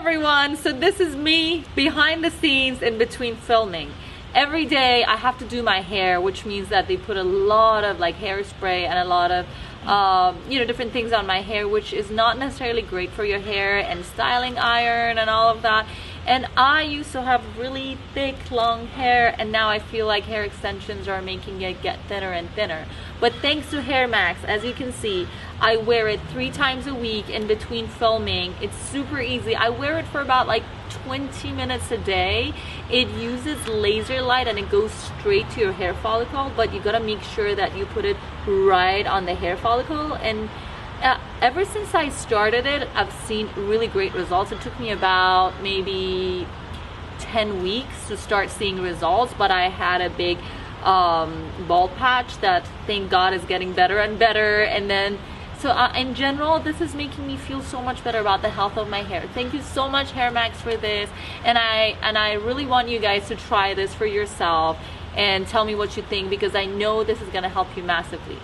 everyone, so this is me behind the scenes in between filming. Every day I have to do my hair, which means that they put a lot of like hairspray and a lot of um, you know different things on my hair which is not necessarily great for your hair and styling iron and all of that. And I used to have really thick long hair and now I feel like hair extensions are making it get thinner and thinner. But thanks to HairMax as you can see I wear it three times a week in between filming it's super easy I wear it for about like 20 minutes a day it uses laser light and it goes straight to your hair follicle but you gotta make sure that you put it right on the hair follicle and uh, ever since I started it, I've seen really great results. It took me about maybe 10 weeks to start seeing results, but I had a big um, bald patch that thank God is getting better and better. And then, so uh, in general, this is making me feel so much better about the health of my hair. Thank you so much, HairMax, for this. And I and I really want you guys to try this for yourself and tell me what you think because I know this is gonna help you massively.